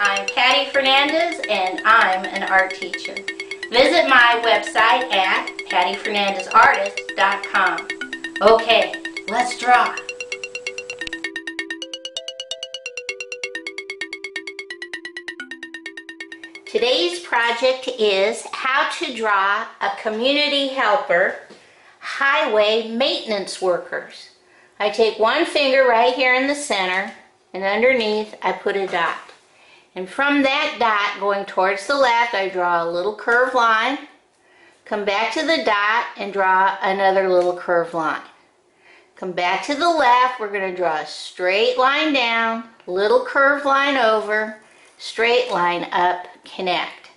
I'm Patty Fernandez and I'm an art teacher. Visit my website at pattyfernandezartist.com. Okay, let's draw. Today's project is how to draw a community helper highway maintenance workers. I take one finger right here in the center and underneath I put a dot. And from that dot going towards the left I draw a little curved line, come back to the dot and draw another little curved line. Come back to the left, we're going to draw a straight line down, little curved line over, straight line up, connect.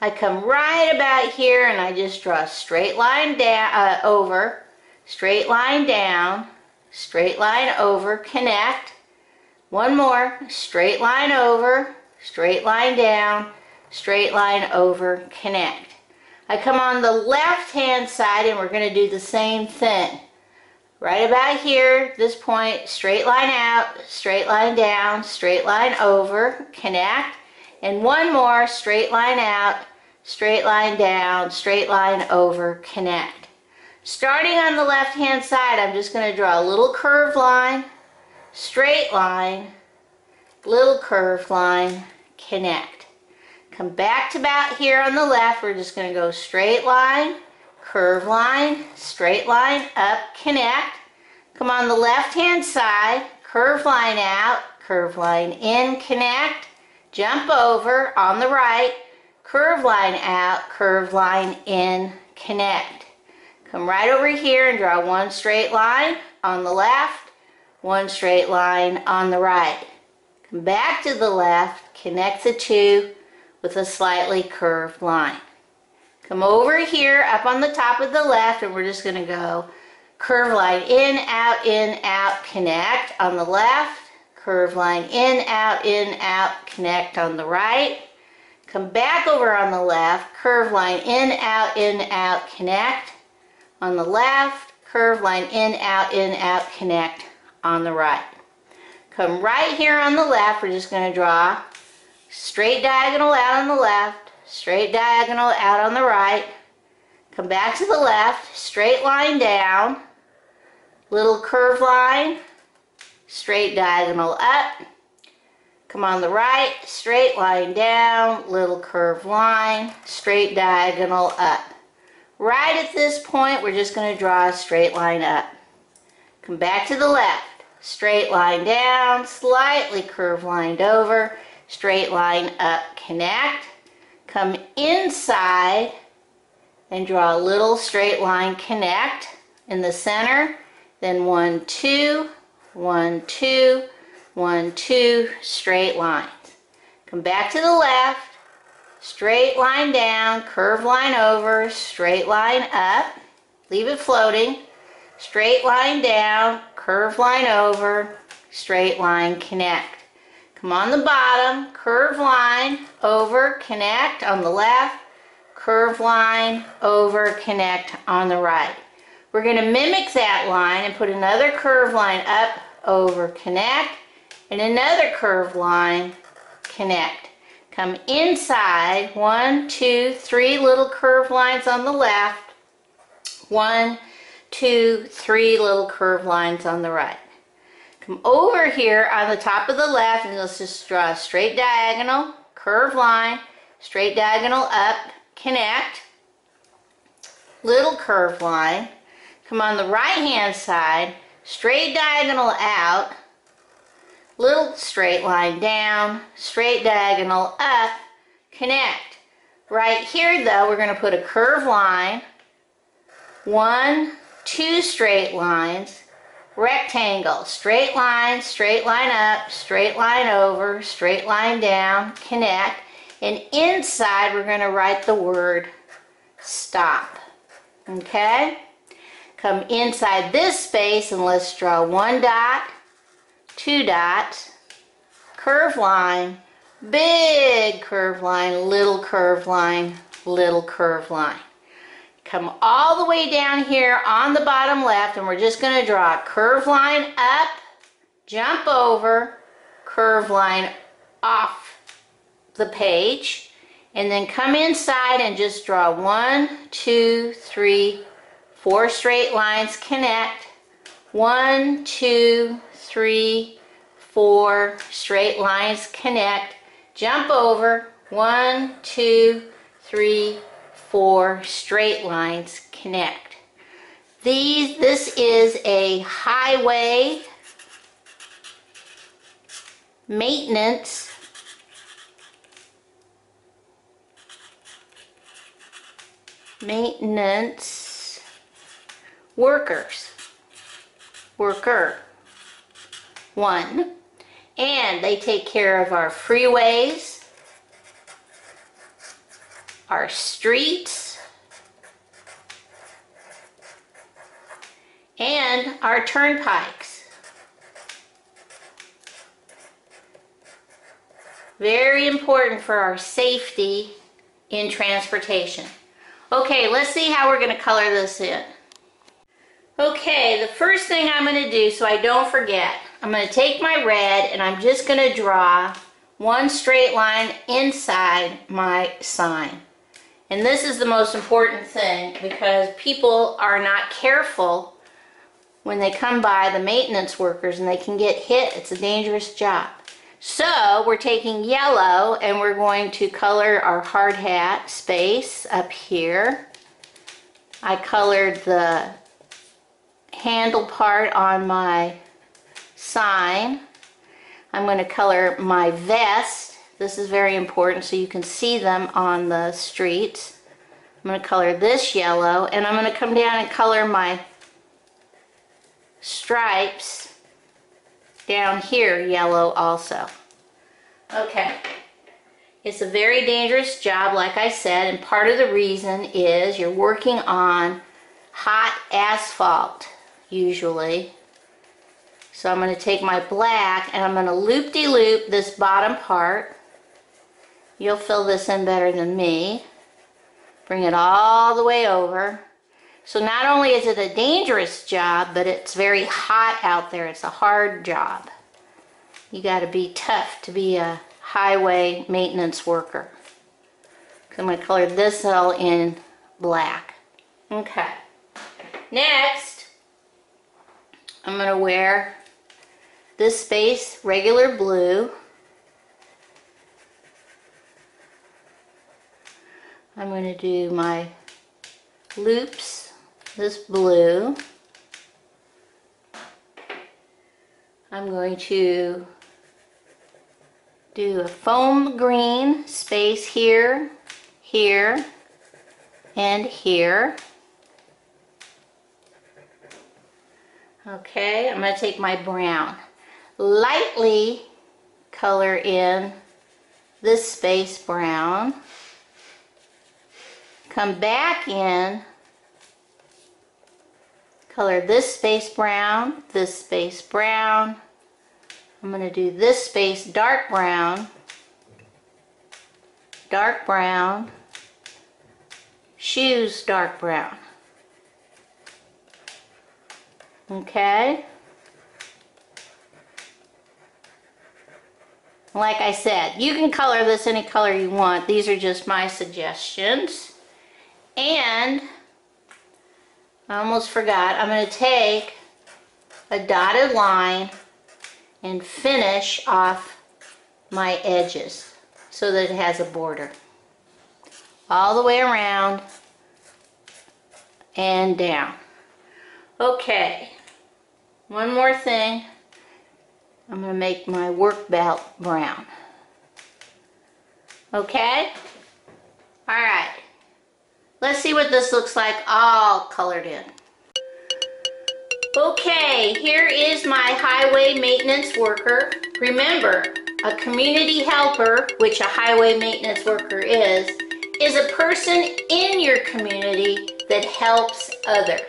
I come right about here and I just draw a straight line down, uh, over, straight line down, straight line over, connect. One more, straight line over, straight line down, straight line over, connect. I come on the left hand side and we're going to do the same thing. Right about here, this point, straight line out, straight line down, straight line over, connect. And one more, straight line out, straight line down, straight line over, connect. Starting on the left hand side, I'm just going to draw a little curved line, straight line, little curved line, connect. Come back to about here on the left, we're just going to go straight line, curve line, straight line, up, connect. Come on the left hand side, curve line out, curve line in, connect, jump over on the right, curve line out, curve line in, connect. Come right over here and draw one straight line on the left, one straight line on the right. Come back to the left, connect the two with a slightly curved line. Come over here up on the top of the left and we're just going to go curve line in, out, in, out, connect on the left, curve line in, out, in, out, connect on the right. Come back over on the left, curve line in, out, in, out, connect on the left, curve line in, out, in, out, connect on the right. Come right here on the left, we're just going to draw straight diagonal out on the left, straight diagonal out on the right, come back to the left, straight line down, little curve line, straight diagonal up, come on the right, straight line down, little curve line, straight diagonal up. Right at this point, we're just going to draw a straight line up. Come back to the left, straight line down, slightly curve lined over, straight line up, connect, come inside and draw a little straight line connect in the center then one two one two one two straight lines come back to the left straight line down curve line over straight line up leave it floating straight line down curve line over straight line connect Come on the bottom, curve line, over, connect on the left, curve line, over, connect on the right. We're going to mimic that line and put another curve line up, over, connect, and another curve line, connect. Come inside, one, two, three little curve lines on the left, one, two, three little curve lines on the right. Come over here on the top of the left and let's just draw a straight diagonal, curve line, straight diagonal up, connect, little curve line. Come on the right hand side, straight diagonal out, little straight line down, straight diagonal up, connect. Right here though, we're going to put a curve line, one, two straight lines, rectangle, straight line, straight line up, straight line over, straight line down, connect, and inside we're going to write the word stop. Okay? Come inside this space and let's draw one dot, two dots, curve line, big curve line, little curve line, little curve line. Come all the way down here on the bottom left and we're just going to draw a curve line up, jump over, curve line off the page and then come inside and just draw one, two, three, four straight lines connect. One, two, three, four straight lines connect. Jump over. One, two, three, four straight lines connect. These, this is a highway maintenance maintenance workers. Worker. One. And they take care of our freeways, our streets, and our turnpikes. Very important for our safety in transportation. Okay, let's see how we're going to color this in. Okay, the first thing I'm going to do so I don't forget, I'm going to take my red and I'm just going to draw one straight line inside my sign. And this is the most important thing because people are not careful when they come by the maintenance workers and they can get hit. It's a dangerous job. So we're taking yellow and we're going to color our hard hat space up here. I colored the handle part on my sign. I'm going to color my vest. This is very important so you can see them on the street. I'm going to color this yellow and I'm going to come down and color my stripes down here yellow also. Okay. It's a very dangerous job, like I said, and part of the reason is you're working on hot asphalt, usually. So I'm going to take my black and I'm going to loop-de-loop this bottom part. You'll fill this in better than me. Bring it all the way over. So not only is it a dangerous job, but it's very hot out there. It's a hard job. You got to be tough to be a highway maintenance worker. I'm going to color this all in black. Okay. Next, I'm going to wear this space regular blue. I'm going to do my loops this blue. I'm going to do a foam green space here, here, and here. Okay, I'm going to take my brown. Lightly color in this space brown. Come back in color this space brown, this space brown. I'm going to do this space dark brown, dark brown, shoes dark brown. Okay? Like I said, you can color this any color you want. These are just my suggestions. And I almost forgot. I'm going to take a dotted line and finish off my edges so that it has a border. All the way around and down. Okay, one more thing. I'm going to make my work belt brown. Okay? Alright. Let's see what this looks like all colored in. Okay, here is my highway maintenance worker. Remember, a community helper, which a highway maintenance worker is, is a person in your community that helps others.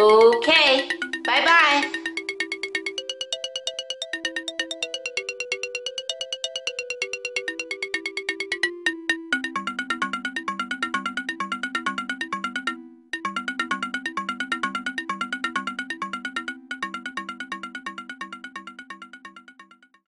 Okay, bye-bye.